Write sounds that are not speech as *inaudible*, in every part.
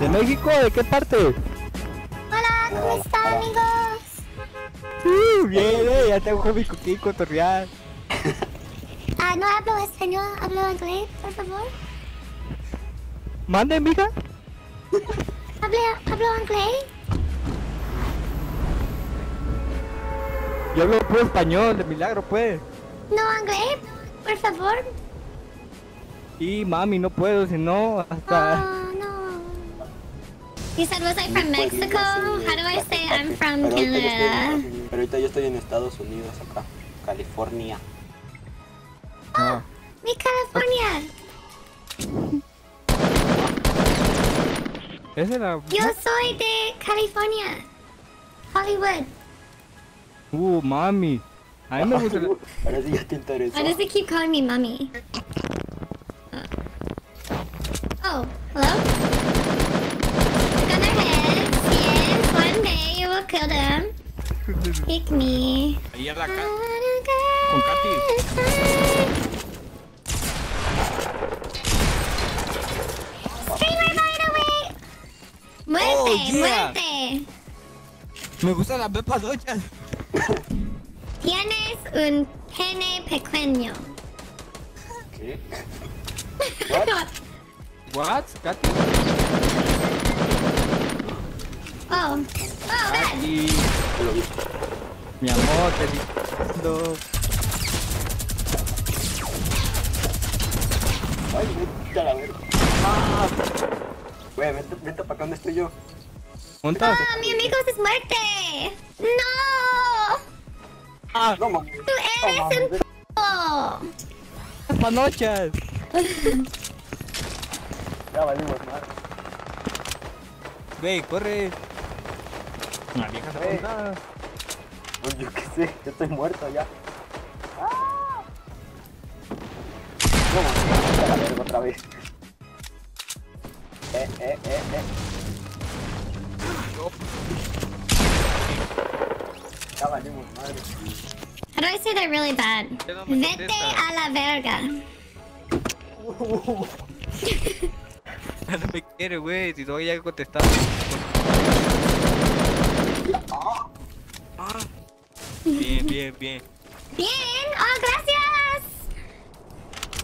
¿De México? ¿De qué parte? Hola, ¿cómo están, amigos? Uh, bien, eh, ya tengo mi coquín cotorrear. Ah, no hablo español, hablo inglés, por favor. Mande, mija. Hablo, hablo inglés. Yo hablo puro español, de milagro, pues. No inglés, por favor. Y mami, no puedo, si no, hasta. No. You said, was I from Mexico? How do I say I'm from Pero ahorita yo estoy Canada? Pero ahorita yo estoy en Estados Unidos, acá, California. Ah. Mi California. Esa era. Yo soy de California. Hollywood. Uh, mami. A mí me gusta. la- *laughs* Ahora sí ya te interesó. Why does it keep calling me mommy? Oh, hello? Pick me. Ahí a la ca- Con Katy. Streamer by the way. Muerte, Oh, yeah. muerte. Me gustan las pepas dochas. Tienes un pene pequeño. ¿Qué? What? *laughs* Katy. Oh, oh, vi. Mi amor, te digo. Ay, vete a la verga. Ah. Güey, vete, vete para acá donde estoy yo. ¿Montas? Ah, mi amigo es muerte. No. Ah, No mames. Tú eres un p***. panochas. Ya valimos más. Ve, corre. Una vieja se Pues yo qué sé, yo estoy muerto ya. ¡Ah! No la verga otra vez. Eh, eh, eh, eh. Ya valimos madre. How do I say that really bad? No Vete contesta. a la verga. *laughs* Ya no me quiere, güey. Si no voy Bien, bien, bien. Bien. Oh, gracias.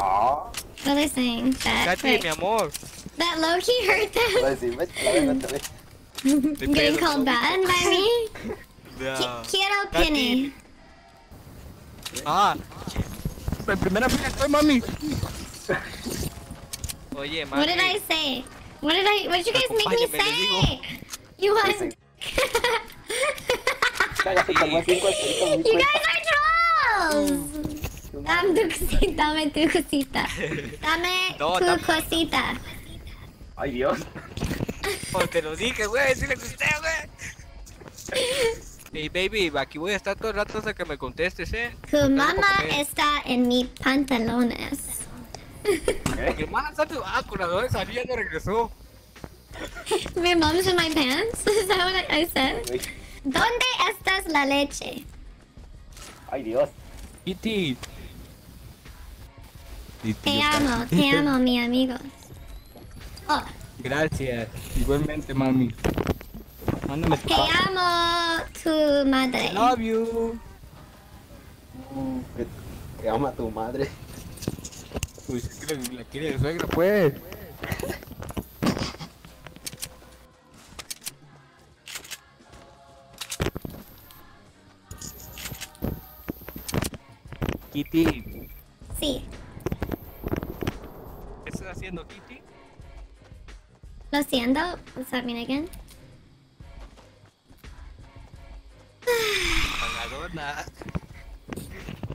Ah. What are they saying? That, Katy, wait, mi amor. that Loki hurt Voy a them. decir, vete a la verga otra. Getting called bad by me. Ya. Qui- Quiero Katy. pene. Ah. En primera fila estoy, mami. Oye, mami. What did I say? What did I? What did you guys make me Acompáñame, le digo. say? You want? *laughs* You guys are trolls. Dame tu cosita. Dame tu cosita. Dame No, tu cosita. Ay, Dios. Oh, te lo dije, güey. Sí le gusté, güey. Hey, baby, aquí voy a estar todo el rato hasta que me contestes, ¿eh? Tu mamá está en mis pantalones. Hermana está tu... Ah, corazón, salía no regresó. My mom's in my pants. Is that what I I said? ¿Dónde estás la leche? Ay, Dios. Kitty. Te amo, te *laughs* amo, mi amigo. Oh, Gracias. Igualmente, mami. Mándame tu te amo, tu madre. Love you. Que, que ama a tu madre. Pues es que la, la quiere de suegra, pues. Kitty, Sí, ¿qué estás haciendo, Kitty? lo siento. What's that mean again? Pagadona.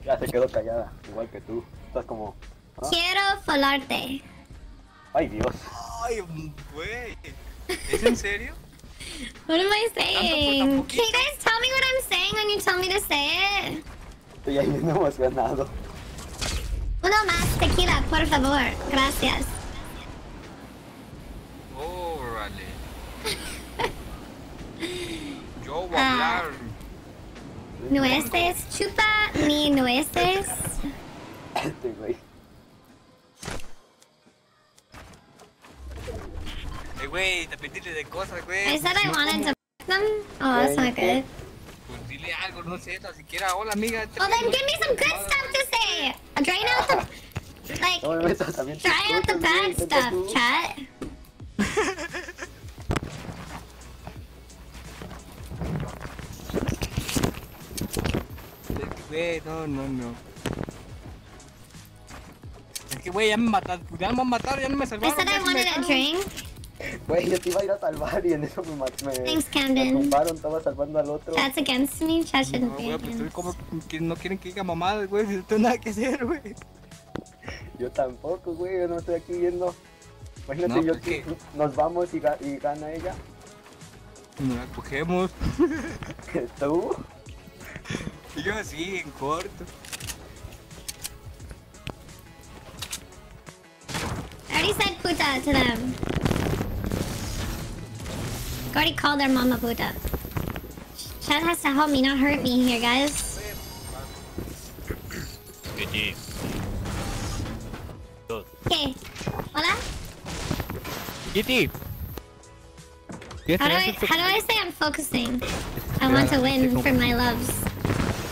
Ya se quedó callada, igual que tú. Estás como. ¿ah? Quiero folarte. Ay, Dios. Ay, güey. ¿Es en serio? What am I saying? Can you guys tell me what I'm saying when you tell me to say it? Estoy ahí bien emocionado. Uno más tequila, por favor. Gracias. Órale. *laughs* Yo voy a Ah. hablar. Nueces, chupa mi nueces. Este güey. Eh, güey, también dile de cosas, I güey. said I wanted to f them. Oh, that's not good. Pues dile algo, no sé, tan siquiera, hola amiga. Well, then give me some good stuff to say. Drain out the, like, también. dry out the bad stuff, chat. Güey, no, no, no. Es que, güey, ya me mataron, ya me van a matar, ya no me I salvaron. said I se me wanted a drink. Güey, yo te iba a ir a salvar y en eso me, me, Thanks, me Camden. tumbaron, estaba salvando al otro. Chat's against me. Chat No, shouldn't be güey, pues como que no quieren que diga mamadas, güey, no tengo nada que hacer, güey. Yo tampoco, güey, yo no estoy aquí viendo. Imagínate No, yo pues que nos vamos y, ga- y gana ella. Nos la cogemos. *laughs* ¿Tú? Y yo así, en corto. I already said puta to them. I already called their mama Buddha. Chat has to help me, not hurt me here, guys. GG. Dos. Okay. Hola? Kitty. How do I how do I say I'm focusing? I want to win for my loves.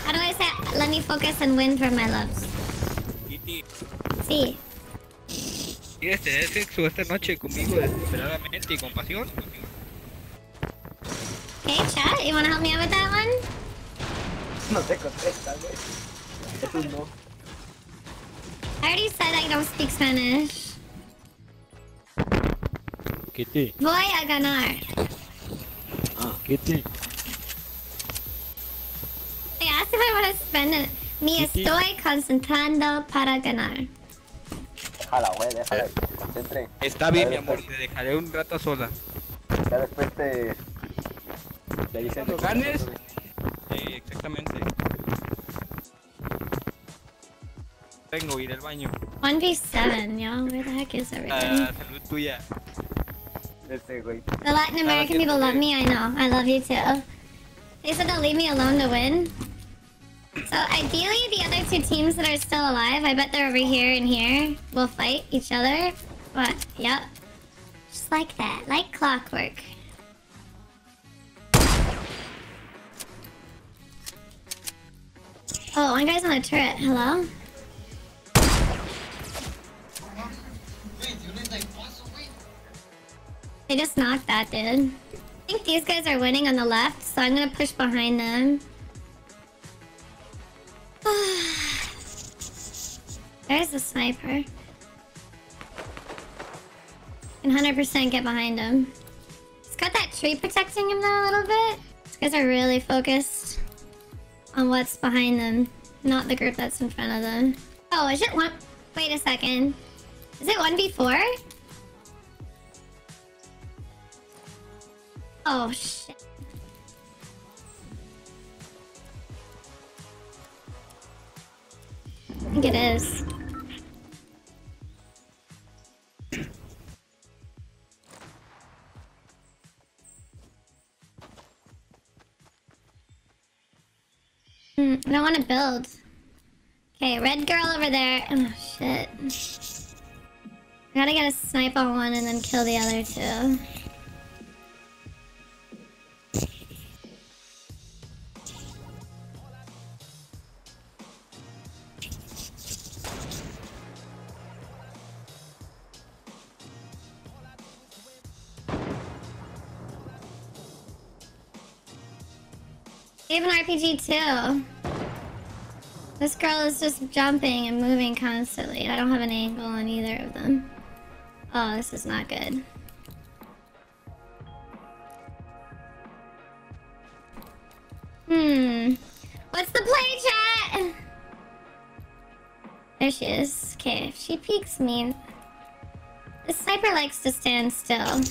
How do I say let me focus and win for my loves? Sí. ¿quieres tener sexo esta noche conmigo desesperadamente y con pasión? Okay, chat, you wanna help me out with that one? No te contesta, güey. No. I already said I don't speak Spanish. Kitty. Voy a ganar. Kitty. I asked if I want to spend it. Me Kitty. estoy concentrando para ganar. Déjala, güey, déjala. concentre. Está bien, mi amor, te dejaré un rato sola. Ya después te... Te dicen ganes. Eh, exactamente. Vengo, ir al baño. 1v7, yo. Where the heck is everything? Ah, salud tuya. Este, güey. The Latin American people love me, I know. I love you too. They said they'll leave me alone to win. So ideally, the other two teams that are still alive, I bet they're over here and here, will fight each other. But, yep. Just like that. Like clockwork. Oh, one guy's on a turret. Hello? They just knocked that dude. I think these guys are winning on the left, so I'm gonna push behind them. *sighs* There's the sniper. Can 100% get behind him. He's got that tree protecting him though a little bit. These guys are really focused on what's behind them, not the group that's in front of them. Oh, is it one? Wait a second. Is it 1v4? Oh shit. I think it is. Build. Okay, red girl over there. Oh shit. I gotta get a snipe on one and then kill the other two. They have an RPG too. This girl is just jumping and moving constantly. I don't have an angle on either of them. Oh, this is not good. Hmm. What's the play, chat? There she is. Okay, if she peeks me. The sniper likes to stand still.